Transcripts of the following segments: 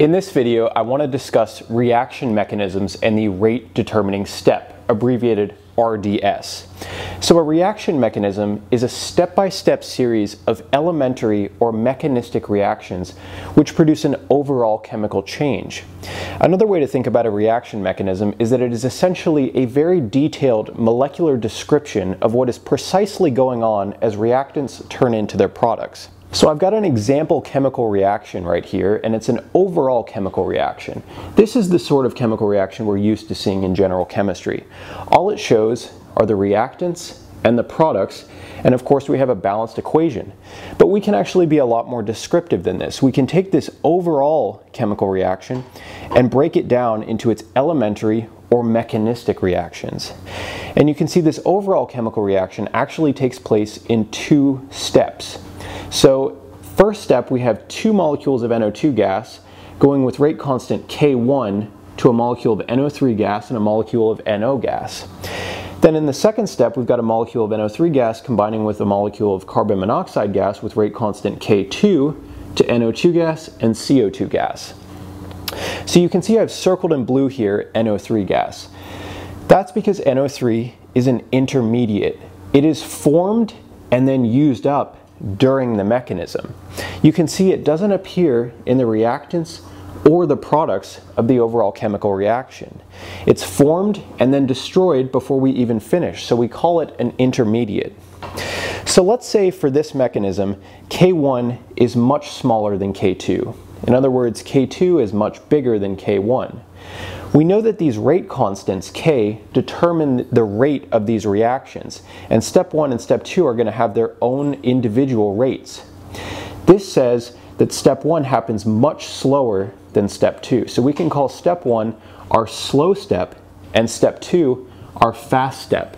In this video, I want to discuss reaction mechanisms and the rate determining step, abbreviated RDS. So a reaction mechanism is a step-by-step -step series of elementary or mechanistic reactions which produce an overall chemical change. Another way to think about a reaction mechanism is that it is essentially a very detailed molecular description of what is precisely going on as reactants turn into their products. So I've got an example chemical reaction right here, and it's an overall chemical reaction. This is the sort of chemical reaction we're used to seeing in general chemistry. All it shows are the reactants and the products, and of course we have a balanced equation. But we can actually be a lot more descriptive than this. We can take this overall chemical reaction and break it down into its elementary or mechanistic reactions. And you can see this overall chemical reaction actually takes place in two steps. So first step, we have two molecules of NO2 gas going with rate constant K1 to a molecule of NO3 gas and a molecule of NO gas. Then in the second step, we've got a molecule of NO3 gas combining with a molecule of carbon monoxide gas with rate constant K2 to NO2 gas and CO2 gas. So you can see I've circled in blue here NO3 gas. That's because NO3 is an intermediate. It is formed and then used up during the mechanism. You can see it doesn't appear in the reactants or the products of the overall chemical reaction. It's formed and then destroyed before we even finish, so we call it an intermediate. So let's say for this mechanism, K1 is much smaller than K2. In other words, K2 is much bigger than K1. We know that these rate constants, K, determine the rate of these reactions, and step 1 and step 2 are going to have their own individual rates. This says that step 1 happens much slower than step 2. So we can call step 1 our slow step, and step 2 our fast step.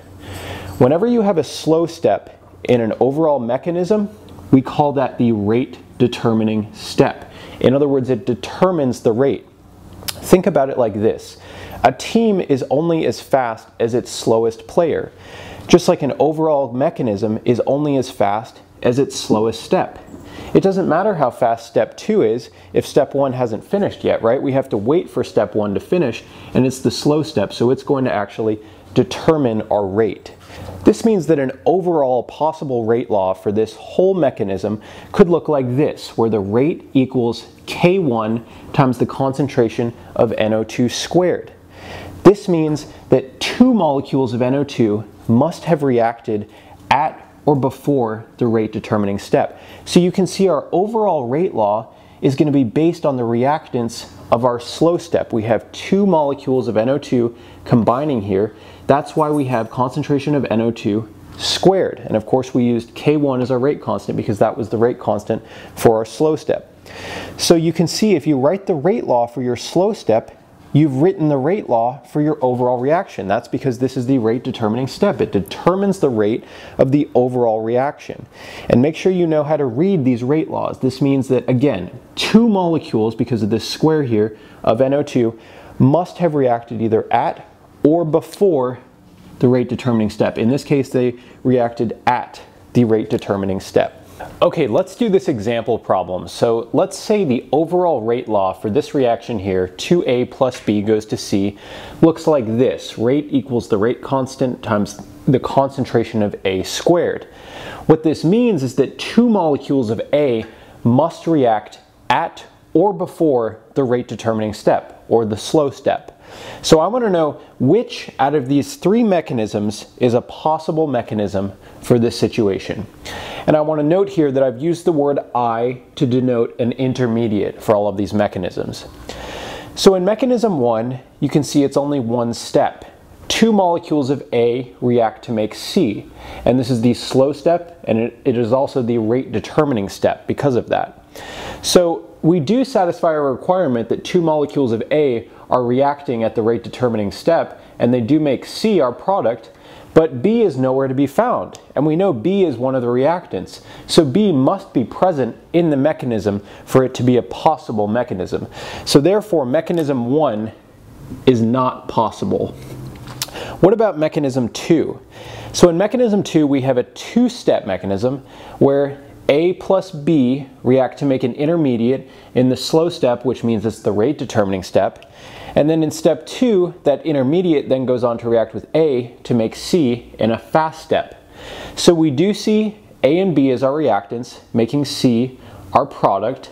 Whenever you have a slow step in an overall mechanism, we call that the rate determining step. In other words, it determines the rate. Think about it like this. A team is only as fast as its slowest player, just like an overall mechanism is only as fast as its slowest step. It doesn't matter how fast step two is if step one hasn't finished yet, right? We have to wait for step one to finish, and it's the slow step, so it's going to actually determine our rate. This means that an overall possible rate law for this whole mechanism could look like this, where the rate equals K1 times the concentration of NO2 squared. This means that two molecules of NO2 must have reacted at or before the rate determining step. So you can see our overall rate law is going to be based on the reactants of our slow step. We have two molecules of NO2 combining here. That's why we have concentration of NO2 squared. And of course we used K1 as our rate constant because that was the rate constant for our slow step. So you can see if you write the rate law for your slow step, you've written the rate law for your overall reaction. That's because this is the rate determining step. It determines the rate of the overall reaction. And make sure you know how to read these rate laws. This means that, again, two molecules, because of this square here, of NO2 must have reacted either at or before the rate determining step. In this case, they reacted at the rate determining step. Okay, let's do this example problem. So let's say the overall rate law for this reaction here, 2A plus B goes to C, looks like this. Rate equals the rate constant times the concentration of A squared. What this means is that two molecules of A must react at or before the rate determining step, or the slow step. So I want to know which out of these three mechanisms is a possible mechanism for this situation. And I want to note here that I've used the word I to denote an intermediate for all of these mechanisms. So in mechanism one, you can see it's only one step. Two molecules of A react to make C, and this is the slow step, and it, it is also the rate determining step because of that. So we do satisfy a requirement that two molecules of A are reacting at the rate determining step, and they do make C our product, but B is nowhere to be found. And we know B is one of the reactants. So B must be present in the mechanism for it to be a possible mechanism. So therefore, mechanism one is not possible. What about mechanism two? So in mechanism two, we have a two-step mechanism where A plus B react to make an intermediate in the slow step, which means it's the rate determining step. And then in step two, that intermediate then goes on to react with A to make C in a fast step. So we do see A and B as our reactants, making C our product.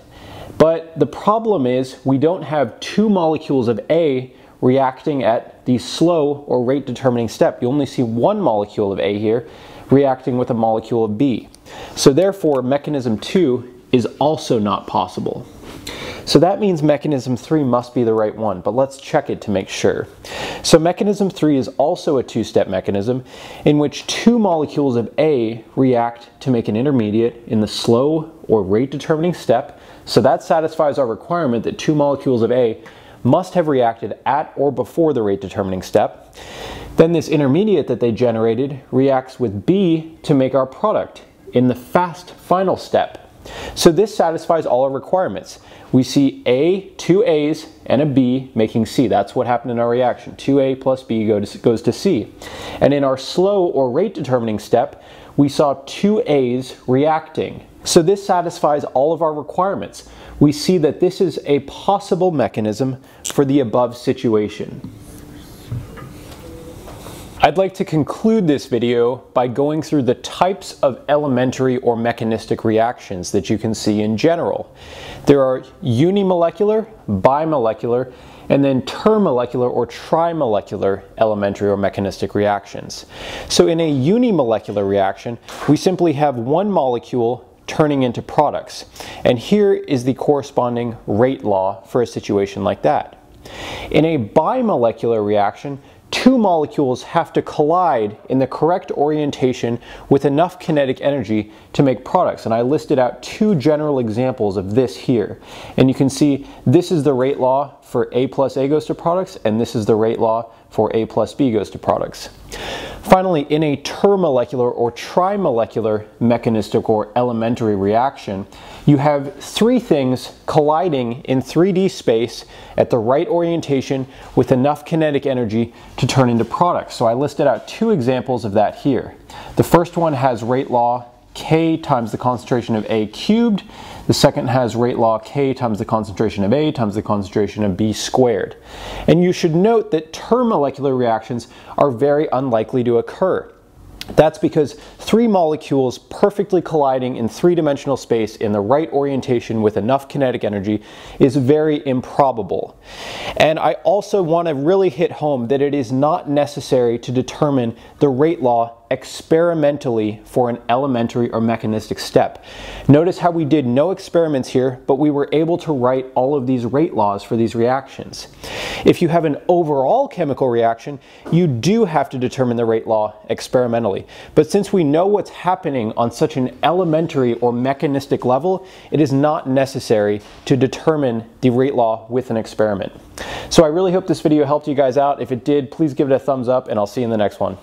But the problem is we don't have two molecules of A reacting at the slow or rate determining step. You only see one molecule of A here reacting with a molecule of B. So therefore, mechanism 2 is also not possible. So that means mechanism 3 must be the right one, but let's check it to make sure. So mechanism 3 is also a two-step mechanism in which two molecules of A react to make an intermediate in the slow or rate determining step. So that satisfies our requirement that two molecules of A must have reacted at or before the rate determining step. Then this intermediate that they generated reacts with B to make our product in the fast final step. So this satisfies all our requirements. We see A, two A's, and a B making C. That's what happened in our reaction. 2A plus B goes to C. And in our slow or rate determining step, we saw two A's reacting. So this satisfies all of our requirements. We see that this is a possible mechanism for the above situation. I'd like to conclude this video by going through the types of elementary or mechanistic reactions that you can see in general. There are unimolecular, bimolecular, and then termolecular or trimolecular elementary or mechanistic reactions. So in a unimolecular reaction, we simply have one molecule turning into products. And here is the corresponding rate law for a situation like that. In a bimolecular reaction, two molecules have to collide in the correct orientation with enough kinetic energy to make products. And I listed out two general examples of this here. And you can see this is the rate law for A plus A goes to products, and this is the rate law for A plus B goes to products. Finally, in a termolecular or trimolecular mechanistic or elementary reaction, you have three things colliding in 3D space at the right orientation with enough kinetic energy to turn into products. So I listed out two examples of that here. The first one has rate law K times the concentration of A cubed. The second has rate law K times the concentration of A times the concentration of B squared. And you should note that termolecular reactions are very unlikely to occur. That's because three molecules perfectly colliding in three-dimensional space in the right orientation with enough kinetic energy is very improbable. And I also want to really hit home that it is not necessary to determine the rate law experimentally for an elementary or mechanistic step. Notice how we did no experiments here, but we were able to write all of these rate laws for these reactions. If you have an overall chemical reaction, you do have to determine the rate law experimentally. But since we know what's happening on such an elementary or mechanistic level, it is not necessary to determine the rate law with an experiment. So I really hope this video helped you guys out. If it did, please give it a thumbs up and I'll see you in the next one.